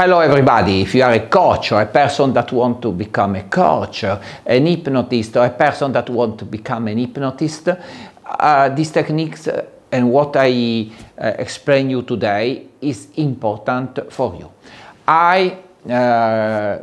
Hello everybody, if you are a coach or a person that want to become a coach, an hypnotist or a person that want to become an hypnotist, uh, these techniques and what I uh, explain you today is important for you. I uh,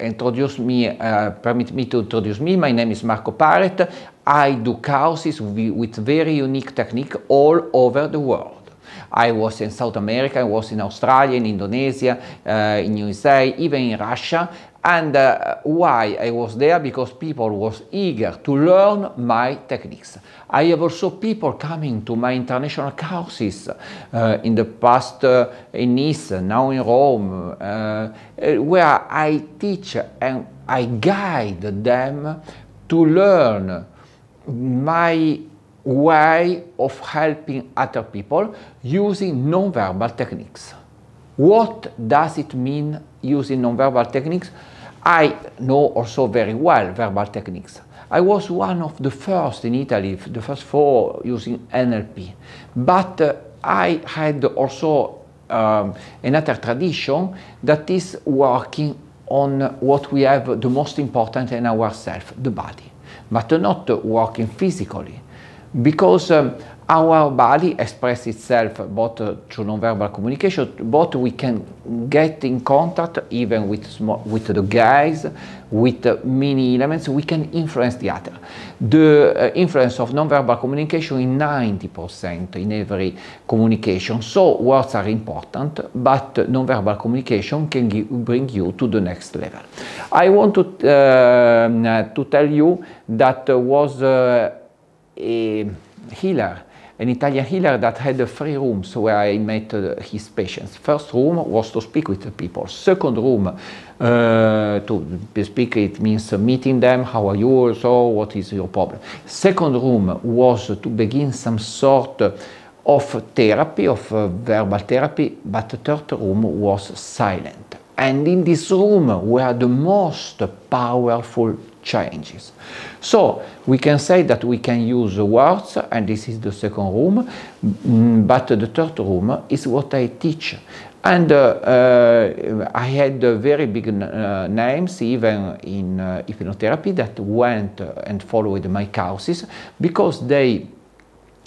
introduce me, uh, permit me to introduce me. My name is Marco Paret. I do courses with very unique technique all over the world. I was in South America, I was in Australia, in Indonesia, uh, in USA, even in Russia. And uh, why I was there? Because people was eager to learn my techniques. I have also people coming to my international courses uh, in the past uh, in Nice, now in Rome, uh, where I teach and I guide them to learn my way of helping other people using nonverbal techniques. What does it mean using nonverbal techniques? I know also very well verbal techniques. I was one of the first in Italy, the first four using NLP. But uh, I had also um, another tradition that is working on what we have the most important in ourselves, the body, but not working physically because um, our body expresses itself both uh, through nonverbal communication, but we can get in contact even with, with the gaze, with uh, many elements, we can influence the other. The uh, influence of nonverbal communication is 90% in every communication, so words are important, but nonverbal communication can bring you to the next level. I want to, uh, to tell you that was uh, healer, an Italian healer that had three rooms where I met uh, his patients. First room was to speak with the people. Second room, uh, to speak, it means meeting them, how are you, so what is your problem. Second room was to begin some sort of therapy, of uh, verbal therapy, but the third room was silent. And in this room were the most powerful changes. So we can say that we can use words, and this is the second room, mm, but the third room is what I teach. And uh, uh, I had very big uh, names, even in uh, hypnotherapy, that went and followed my courses because they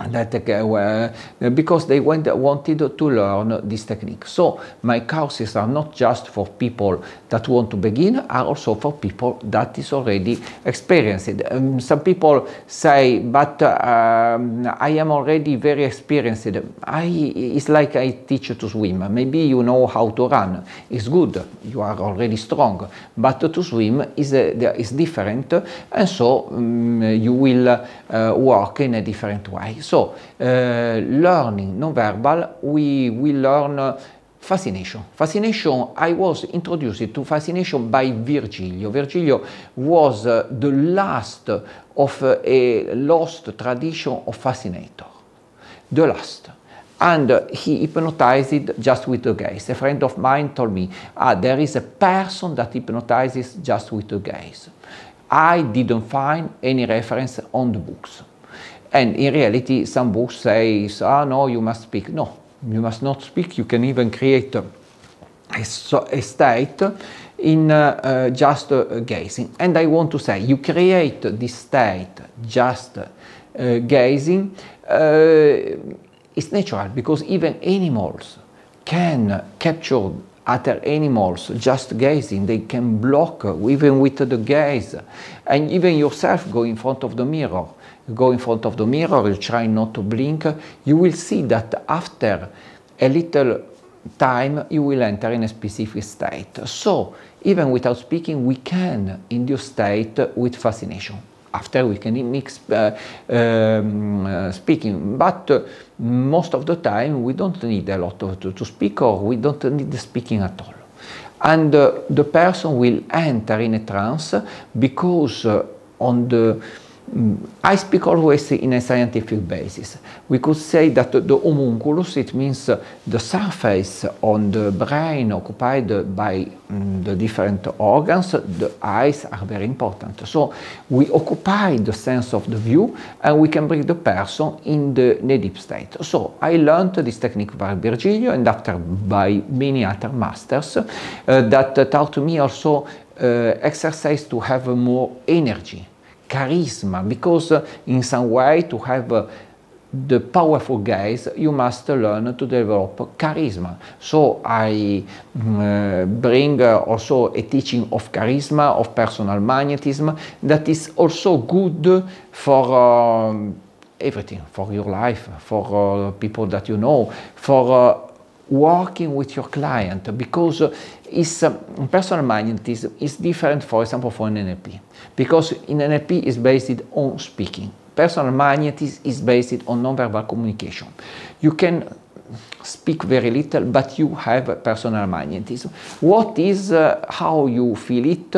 that uh, because they went, wanted to learn this technique. So my courses are not just for people that want to begin, are also for people that is already experienced. Um, some people say, but uh, um, I am already very experienced. I, it's like I teach to swim. Maybe you know how to run. It's good. You are already strong. But to swim is, uh, is different. And so um, you will uh, work in a different way. So, uh, learning non-verbal, we, we learn uh, fascination. Fascination, I was introduced to fascination by Virgilio. Virgilio was uh, the last of uh, a lost tradition of fascinator. The last. And he hypnotized just with the gaze. A friend of mine told me, ah, there is a person that hypnotizes just with the gaze. I didn't find any reference on the books. And in reality, some books say, ah, no, you must speak. No, you must not speak. You can even create a, a state in uh, uh, just uh, gazing. And I want to say, you create this state just uh, gazing. Uh, it's natural because even animals can capture other animals just gazing. They can block even with the gaze. And even yourself go in front of the mirror go in front of the mirror, you try not to blink, you will see that after a little time you will enter in a specific state. So even without speaking, we can induce state with fascination. After we can mix uh, um, uh, speaking, but uh, most of the time we don't need a lot of, to, to, speak or we don't need speaking at all. And uh, the person will enter in a trance because uh, on the I speak always in a scientific basis. We could say that the homunculus, it means the surface on the brain occupied by mm, the different organs, the eyes are very important. So we occupy the sense of the view and we can bring the person in the, deep state. So I learned this technique by Virgilio and after by many other masters uh, that taught me also uh, exercise to have more energy charisma. Because uh, in some way to have uh, the powerful guys you must learn to develop charisma. So i mm, uh, bring uh, also a teaching of charisma of personal magnetism that is also good for um, everything for your life for uh, people that you know for uh, working with your client because is uh, personal magnetism is different for example for an NLP because in NLP is based on speaking. Personal magnetism is based on nonverbal communication. You can speak very little but you have personal magnetism what is uh, how you feel it?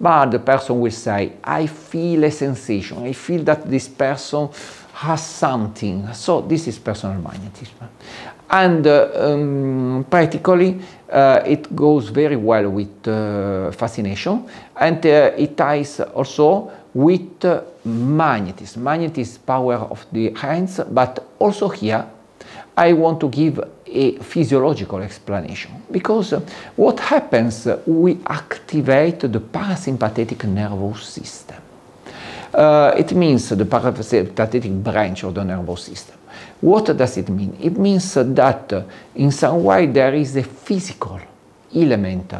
But the person will say i feel a sensation. I feel that this person has something. So this is personal magnetism and uh, um, practically uh, it goes very well with uh, fascination and it ties also with magnetism. Magnetism power of the hands, but also here I want to give a physiological explanation because what happens, we activate the parasympathetic nervous system. Uh, it means the parasympathetic branch of the nervous system. What does it mean? It means that in some way there is a physical element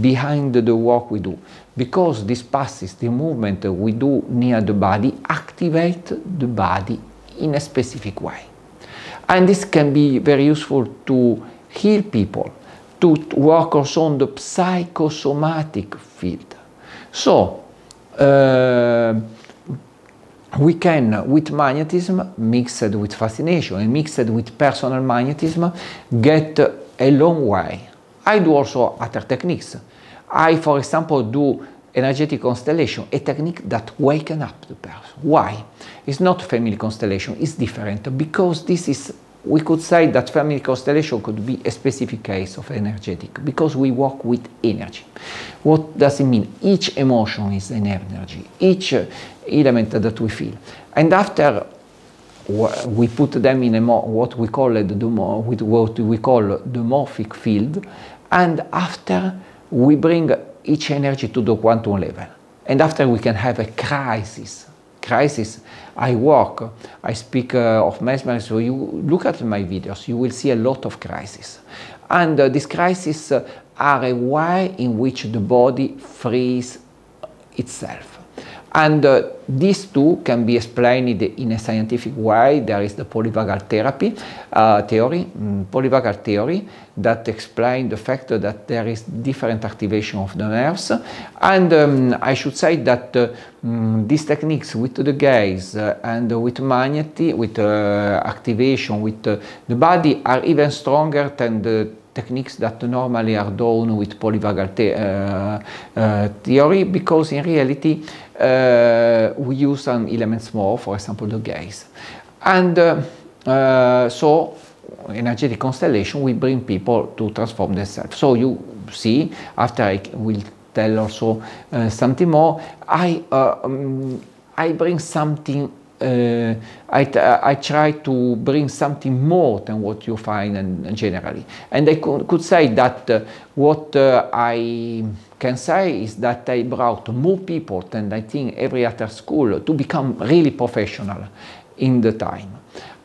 behind the work we do because this passes, the movement we do near the body activate the body in a specific way. And this can be very useful to heal people, to work also on the psychosomatic field. So, uh, we can, with magnetism, mixed with fascination and mixed with personal magnetism, get a long way. I do also other techniques. I, for example, do energetic constellation, a technique that wakens up the person. Why? It's not family constellation, it's different because this is we could say that family constellation could be a specific case of energetic because we work with energy. What does it mean? Each emotion is an energy, each element that we feel. And after we put them in a what we call the with what we call the morphic field, and after we bring each energy to the quantum level. And after we can have a crisis crisis, I work, I speak uh, of mesmerism, so you look at my videos, you will see a lot of crises. And uh, these crises uh, are a way in which the body frees itself. And uh, these two can be explained in a scientific way. There is the polyvagal therapy uh, theory, mm, polyvagal theory, that explains the fact that there is different activation of the nerves. And um, I should say that uh, mm, these techniques with the gaze uh, and with magnetic, with uh, activation with uh, the body are even stronger than the techniques that normally are done with polyvagal theory because in reality uh, we use some elements more, for example, the gaze. And uh, uh, so energetic constellation we bring people to transform themselves. So you see, after I will tell also uh, something more, I, uh, um, I bring something, uh, I, I try to bring something more than what you find in, generally. And I could, could say that what I can say is that I brought more people than I think every other school to become really professional in the time.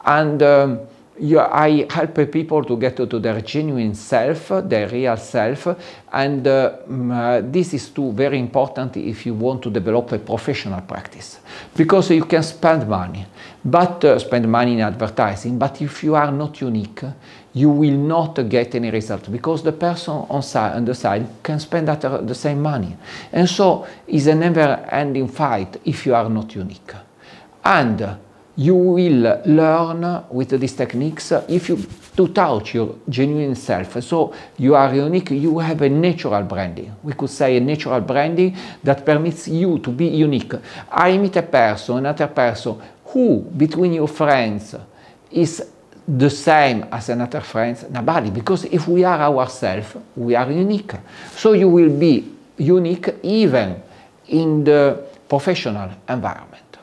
And um, yeah, I help people to get to their genuine self, their real self, and uh, uh, this is too very important if you want to develop a professional practice, because you can spend money, but uh, spend money in advertising, but if you are not unique, you will not get any result because the person on, on the side can spend that, uh, the same money. And so it's a never-ending fight if you are not unique. And You will learn with these techniques if you to touch your genuine self. So you are unique, you have a natural branding. We could say a natural branding that permits you to be unique. I meet a person, another person, who between your friends is the same as another friend? Nobody, because if we are ourselves, we are unique. So you will be unique even in the professional environment.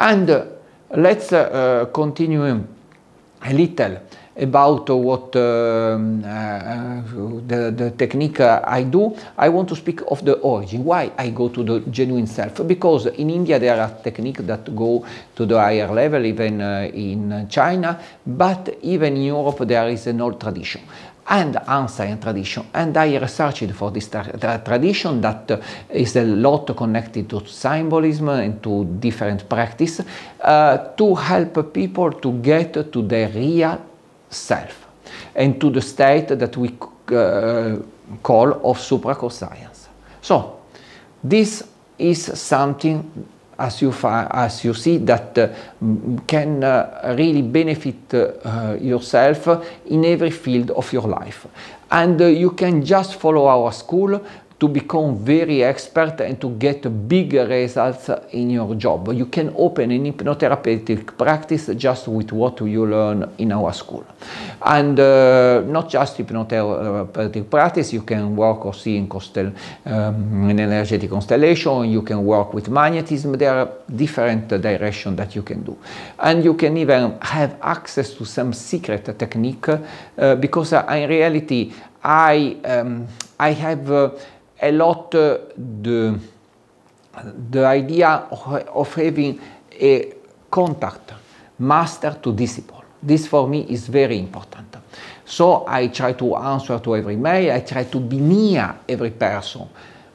And let's uh, continue a little about what um, uh, the, the technique I do, I want to speak of the origin, why I go to the genuine self. Because in India there are techniques that go to the higher level, even uh, in China, but even in Europe there is an old tradition and ancient tradition. And I researched for this tra tradition that is a lot connected to symbolism and to different practice uh, to help people to get to their real self and to the state that we uh, call of supraconscience. So this is something as you, as you see that uh, can uh, really benefit uh, yourself in every field of your life. And you can just follow our school to become very expert and to get big results in your job. You can open an hypnotherapeutic practice just with what you learn in our school. And uh, not just hypnotherapeutic practice, you can work or see in, constel um, in energetic constellation, you can work with magnetism, there are different directions that you can do. And you can even have access to some secret technique uh, because uh, in reality I, um, I have uh, a lot uh, the, the idea of, having a contact master to disciple. This for me is very important. So I try to answer to every mail, I try to be near every person.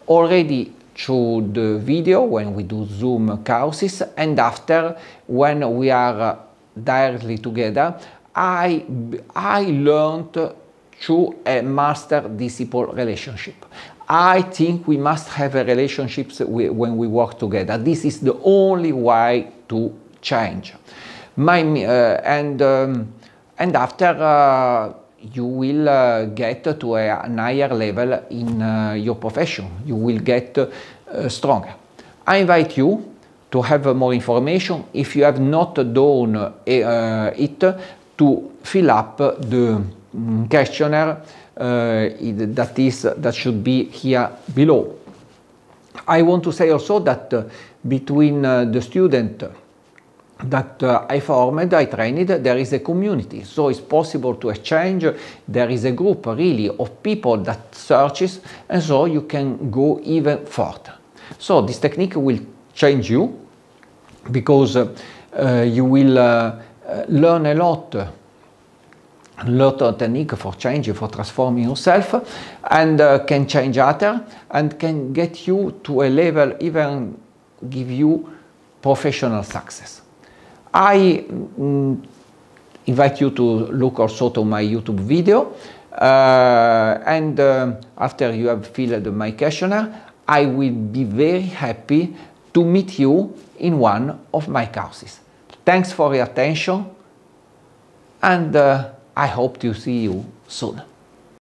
Already through the video when we do Zoom courses and after when we are directly together, I, I learned through a master-disciple relationship. I think we must have a relationships when we work together. This is the only way to change. My, uh, and, um, and after uh, you will uh, get to a, a, higher level in uh, your profession. You will get uh, stronger. I invite you to have more information. If you have not done uh, it, to fill up the um, questionnaire that is that should be here below. I want to say also that uh, between uh, the student that uh, I formed, I trained, there is a community. So it's possible to exchange. There is a group really of people that searches and so you can go even further. So this technique will change you because uh, uh, you will learn a lot lot of technique for changing, for transforming yourself and uh, can change other and can get you to a level even give you professional success. I mm, invite you to look also to my YouTube video uh, and uh, after you have filled my questionnaire I will be very happy to meet you in one of my courses. Thanks for your attention and uh, I hope to see you soon.